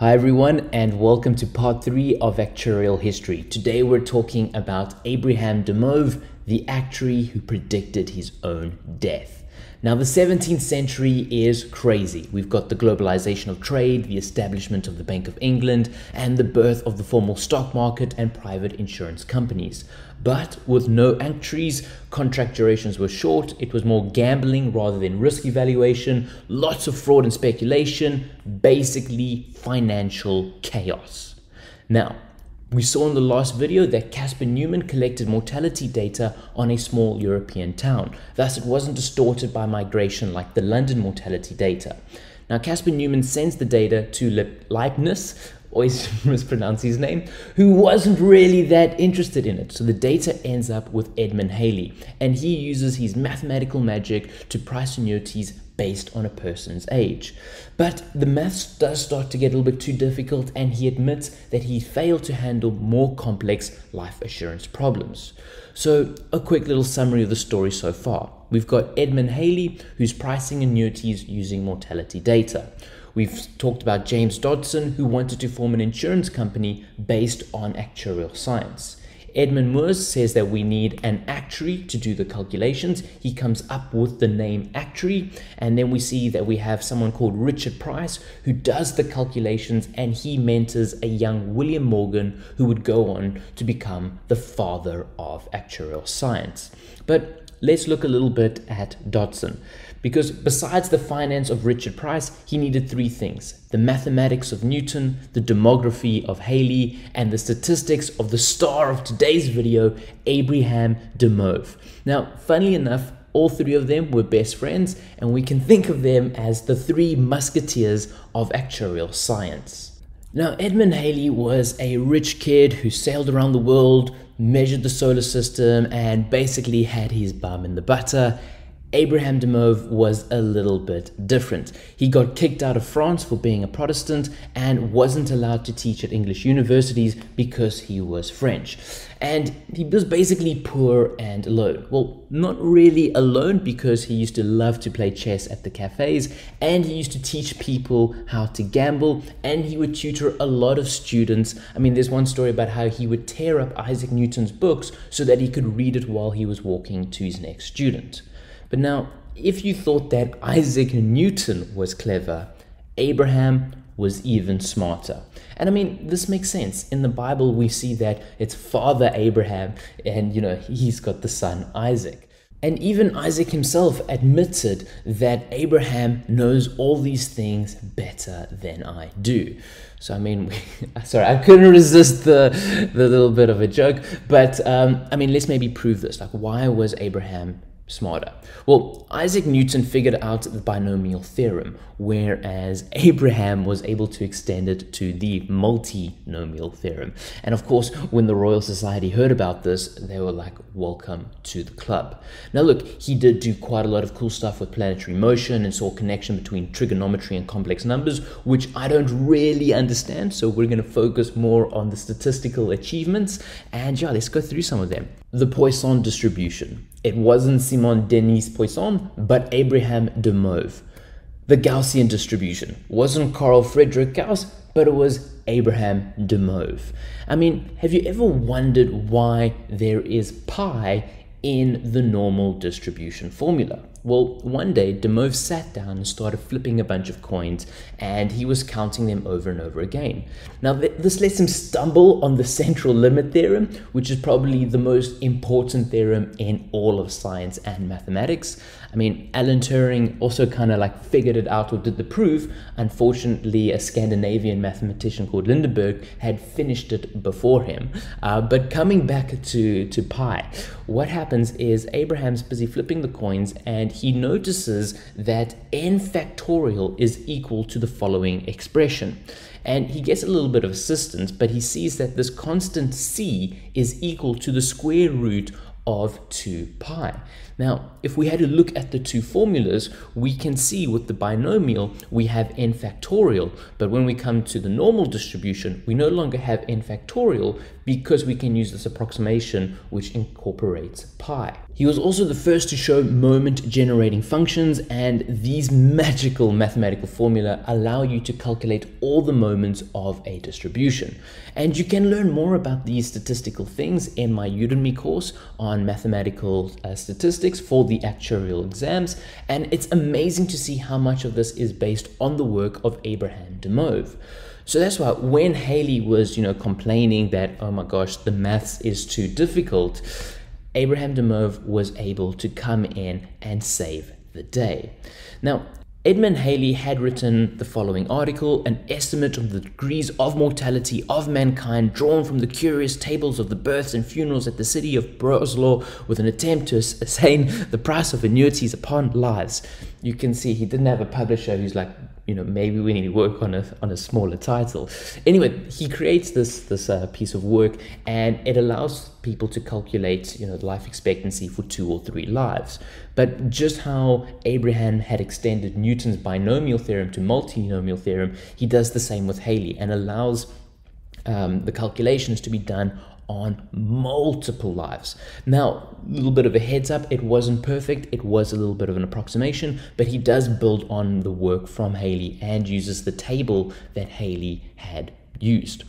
Hi, everyone, and welcome to part three of Actuarial History. Today, we're talking about Abraham de Moivre, the actuary who predicted his own death. Now, the 17th century is crazy. We've got the globalization of trade, the establishment of the Bank of England, and the birth of the formal stock market and private insurance companies. But with no actuaries, contract durations were short, it was more gambling rather than risk evaluation, lots of fraud and speculation, basically financial chaos. Now, we saw in the last video that Caspar Neumann collected mortality data on a small European town. Thus, it wasn't distorted by migration like the London mortality data. Now, Caspar Neumann sends the data to Leibniz, always mispronounce his name, who wasn't really that interested in it. So the data ends up with Edmund Halley, and he uses his mathematical magic to price annuities based on a person's age. But the maths does start to get a little bit too difficult, and he admits that he failed to handle more complex life assurance problems. So, a quick little summary of the story so far. We've got Edmund Halley, who's pricing annuities using mortality data. We've talked about James Dodson, who wanted to form an insurance company based on actuarial science. Edmund Mores says that we need an actuary to do the calculations. He comes up with the name actuary, and then we see that we have someone called Richard Price who does the calculations and he mentors a young William Morgan who would go on to become the father of actuarial science. But let's look a little bit at Dodson. Because besides the finance of Richard Price, he needed three things the mathematics of Newton, the demography of Halley, and the statistics of the star of today's video, Abraham de Moivre. Now, funnily enough, all three of them were best friends, and we can think of them as the three musketeers of actuarial science. Now, Edmund Halley was a rich kid who sailed around the world, measured the solar system, and basically had his bum in the butter Abraham de Moivre was a little bit different. He got kicked out of France for being a Protestant and wasn't allowed to teach at English universities because he was French. And he was basically poor and alone. Well, not really alone because he used to love to play chess at the cafes and he used to teach people how to gamble and he would tutor a lot of students. I mean, there's one story about how he would tear up Isaac Newton's books so that he could read it while he was walking to his next student. But now, if you thought that Isaac Newton was clever, Abraham was even smarter. And I mean, this makes sense. In the Bible, we see that it's Father Abraham, and you know, he's got the son Isaac. And even Isaac himself admitted that Abraham knows all these things better than I do. So I mean, sorry, I couldn't resist the the little bit of a joke, but um, I mean, let's maybe prove this. Like, why was Abraham smarter? Well, Isaac Newton figured out the binomial theorem, whereas Abraham was able to extend it to the multinomial theorem. And of course, when the Royal Society heard about this, they were like, welcome to the club. Now look, he did do quite a lot of cool stuff with planetary motion and saw a connection between trigonometry and complex numbers, which I don't really understand, so we're going to focus more on the statistical achievements. And yeah, let's go through some of them. The Poisson distribution. It wasn't Simon Denis Poisson, but Abraham de Moivre. The Gaussian distribution wasn't Carl Friedrich Gauss, but it was Abraham de Moivre. I mean, have you ever wondered why there is pi in the normal distribution formula? Well, one day, de Moivre sat down and started flipping a bunch of coins, and he was counting them over and over again. Now, th this lets him stumble on the central limit theorem, which is probably the most important theorem in all of science and mathematics. I mean, Alan Turing also kind of like figured it out or did the proof. Unfortunately, a Scandinavian mathematician called Lindeberg had finished it before him. Uh, but coming back to, to pi, what happens is Abraham's busy flipping the coins and he notices that n factorial is equal to the following expression. And he gets a little bit of assistance, but he sees that this constant c is equal to the square root of 2 pi. Now, if we had to look at the two formulas, we can see with the binomial, we have n factorial, but when we come to the normal distribution, we no longer have n factorial because we can use this approximation which incorporates pi. He was also the first to show moment generating functions and these magical mathematical formula allow you to calculate all the moments of a distribution. And you can learn more about these statistical things in my Udemy course on mathematical uh, statistics for the actuarial exams. And it's amazing to see how much of this is based on the work of Abraham de Moivre. So that's why when Halley was, you know, complaining that, oh my gosh, the maths is too difficult, Abraham de Moivre was able to come in and save the day. Now, Edmund Halley had written the following article, an estimate of the degrees of mortality of mankind drawn from the curious tables of the births and funerals at the city of Breslau with an attempt to ascertain the price of annuities upon lives. You can see he didn't have a publisher who's like, you know, maybe we need to work on a on a smaller title. Anyway, he creates this this uh, piece of work, and it allows people to calculate, you know, the life expectancy for two or three lives. But just how Abraham had extended Newton's binomial theorem to multinomial theorem, he does the same with Halley and allows um, the calculations to be done on multiple lives. Now, a little bit of a heads up, it wasn't perfect, it was a little bit of an approximation, but he does build on the work from Halley and uses the table that Halley had used.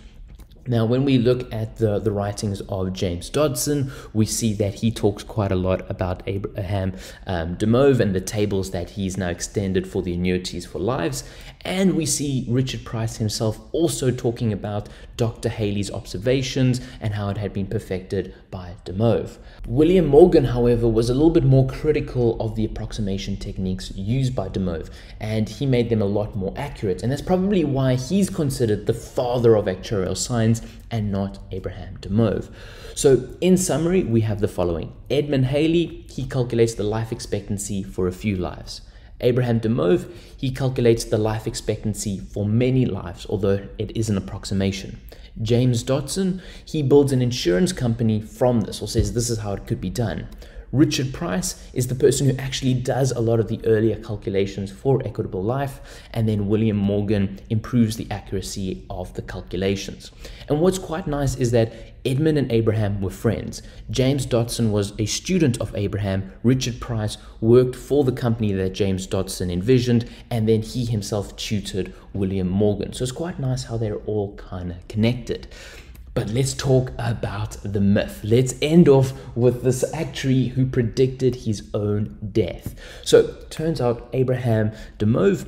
Now, when we look at the, the writings of James Dodson, we see that he talks quite a lot about Abraham um, de Moivre and the tables that he's now extended for the annuities for lives. And we see Richard Price himself also talking about Dr. Halley's observations and how it had been perfected by de Moivre. William Morgan, however, was a little bit more critical of the approximation techniques used by de Moivre, and he made them a lot more accurate. And that's probably why he's considered the father of actuarial science and not Abraham Moivre. So, in summary, we have the following Edmund Halley, he calculates the life expectancy for a few lives. Abraham de he calculates the life expectancy for many lives, although it is an approximation. James Dodson, he builds an insurance company from this, or says this is how it could be done. Richard Price is the person who actually does a lot of the earlier calculations for equitable life, and then William Morgan improves the accuracy of the calculations. And what's quite nice is that Edmund and Abraham were friends. James Dodson was a student of Abraham. Richard Price worked for the company that James Dodson envisioned, and then he himself tutored William Morgan. So it's quite nice how they're all kind of connected. But let's talk about the myth. Let's end off with this actuary who predicted his own death. So, turns out Abraham de Moivre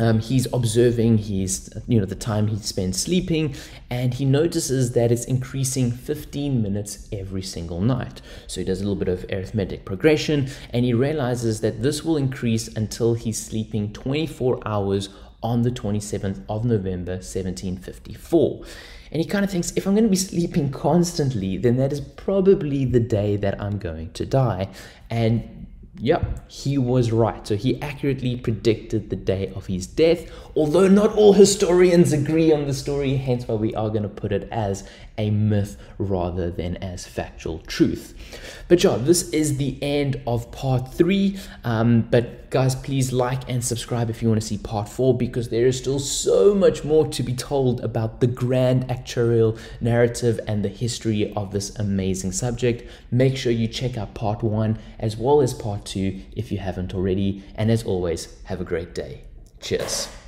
um, he's observing his, you know, the time he spends sleeping, and he notices that it's increasing 15 minutes every single night. So he does a little bit of arithmetic progression, and he realizes that this will increase until he's sleeping 24 hours on the 27th of November, 1754. And he kind of thinks if I'm going to be sleeping constantly, then that is probably the day that I'm going to die. And Yep, he was right. So he accurately predicted the day of his death, although not all historians agree on the story, hence why we are going to put it as a myth rather than as factual truth. But yeah, this is the end of part three. Um, but guys, please like and subscribe if you want to see part four because there is still so much more to be told about the grand actuarial narrative and the history of this amazing subject. Make sure you check out part one as well as part two if you haven't already. And as always, have a great day. Cheers.